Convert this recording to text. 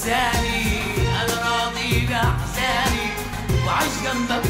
انساني أنا راضي بأحزاني وعايش جنبك